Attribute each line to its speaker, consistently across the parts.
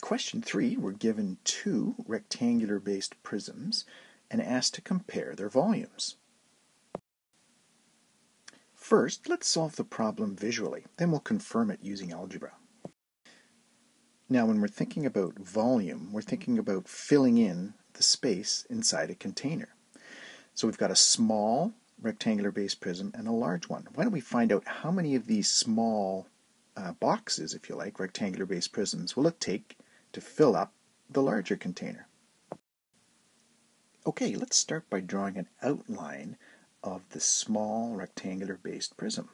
Speaker 1: question three, we're given two rectangular based prisms and asked to compare their volumes. First, let's solve the problem visually, then we'll confirm it using algebra. Now, when we're thinking about volume, we're thinking about filling in the space inside a container. So we've got a small rectangular base prism and a large one. Why don't we find out how many of these small uh, boxes, if you like, rectangular base prisms will it take to fill up the larger container? Okay, let's start by drawing an outline of the small rectangular based prism.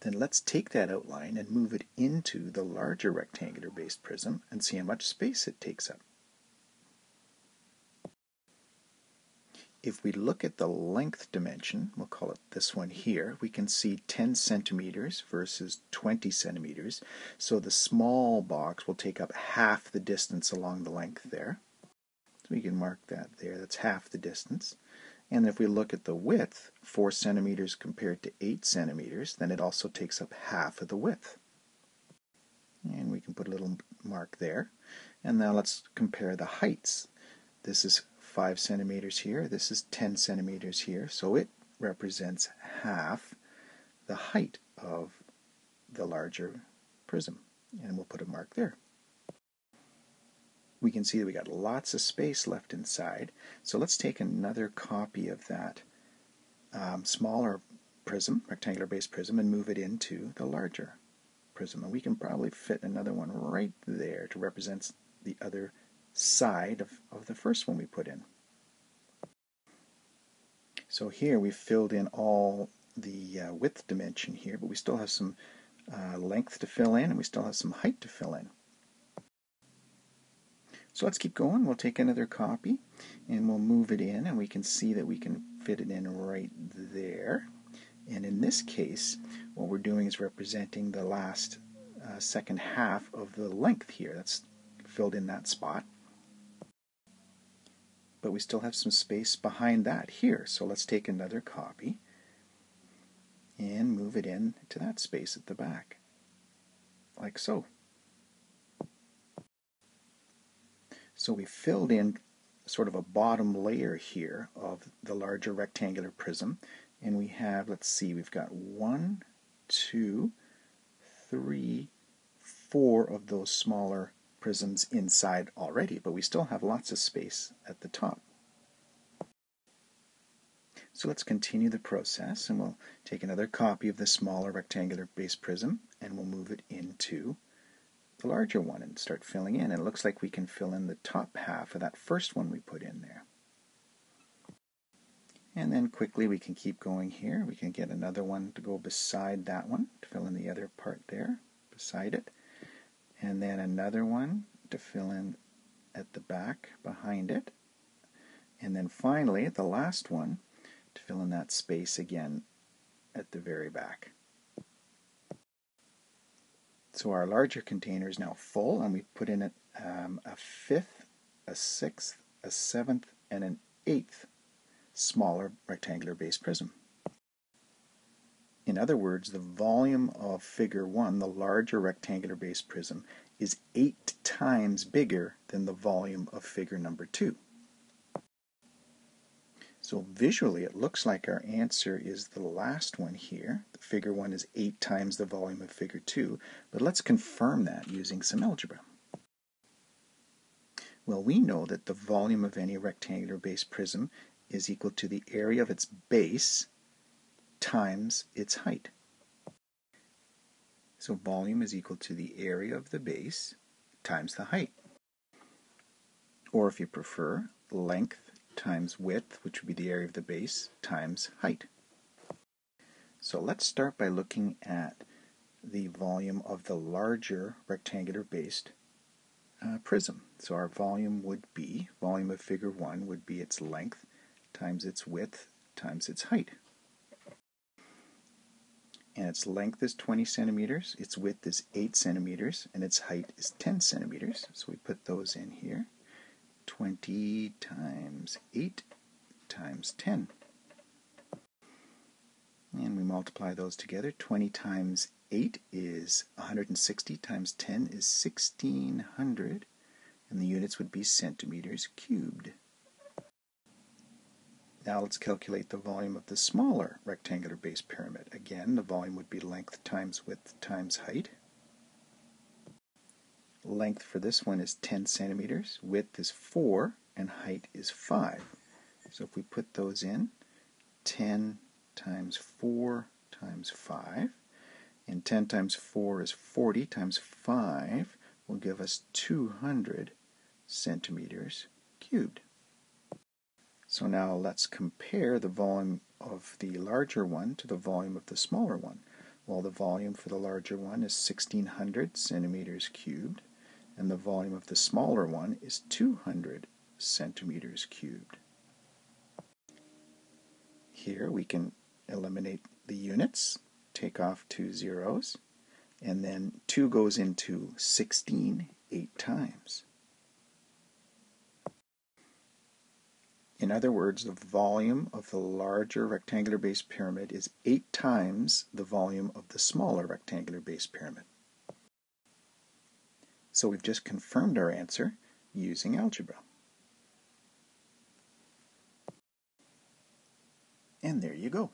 Speaker 1: Then let's take that outline and move it into the larger rectangular based prism and see how much space it takes up. If we look at the length dimension, we'll call it this one here, we can see 10 centimeters versus 20 centimeters. So the small box will take up half the distance along the length there. So we can mark that there, that's half the distance. And if we look at the width, 4 centimeters compared to 8 centimeters, then it also takes up half of the width. And we can put a little mark there. And now let's compare the heights. This is 5 centimeters here. This is 10 centimeters here. So it represents half the height of the larger prism. And we'll put a mark there. We can see that we got lots of space left inside. So let's take another copy of that um, smaller prism, rectangular base prism, and move it into the larger prism. And we can probably fit another one right there to represent the other side of, of the first one we put in. So here we've filled in all the uh, width dimension here, but we still have some uh, length to fill in and we still have some height to fill in. So let's keep going. We'll take another copy and we'll move it in and we can see that we can fit it in right there. And in this case, what we're doing is representing the last uh, second half of the length here. That's filled in that spot. But we still have some space behind that here. So let's take another copy and move it in to that space at the back, like so. So we filled in sort of a bottom layer here of the larger rectangular prism and we have, let's see, we've got one, two, three, four of those smaller prisms inside already, but we still have lots of space at the top. So let's continue the process and we'll take another copy of the smaller rectangular base prism and we'll move it into the larger one and start filling in. And it looks like we can fill in the top half of that first one we put in there. And then quickly we can keep going here. We can get another one to go beside that one to fill in the other part there beside it and then another one to fill in at the back behind it and then finally the last one to fill in that space again at the very back. So our larger container is now full and we put in it um, a fifth, a sixth, a seventh, and an eighth smaller rectangular base prism. In other words, the volume of figure 1, the larger rectangular base prism, is 8 times bigger than the volume of figure number 2. So visually it looks like our answer is the last one here. The figure 1 is 8 times the volume of figure 2, but let's confirm that using some algebra. Well, we know that the volume of any rectangular base prism is equal to the area of its base times its height. So volume is equal to the area of the base times the height. Or if you prefer, length times width, which would be the area of the base, times height. So let's start by looking at the volume of the larger rectangular based uh, prism. So our volume would be, volume of figure 1 would be its length times its width times its height and its length is 20 centimeters, its width is 8 centimeters, and its height is 10 centimeters. So we put those in here. 20 times 8 times 10. And we multiply those together. 20 times 8 is 160 times 10 is 1600, and the units would be centimeters cubed. Now let's calculate the volume of the smaller rectangular base pyramid. Again, the volume would be length times width times height. Length for this one is 10 centimeters, width is 4, and height is 5. So if we put those in, 10 times 4 times 5, and 10 times 4 is 40 times 5 will give us 200 centimeters cubed. So now let's compare the volume of the larger one to the volume of the smaller one. Well, the volume for the larger one is 1600 centimeters cubed, and the volume of the smaller one is 200 centimeters cubed. Here we can eliminate the units, take off two zeros, and then 2 goes into 16 eight times. In other words, the volume of the larger rectangular base pyramid is 8 times the volume of the smaller rectangular base pyramid. So we've just confirmed our answer using algebra. And there you go.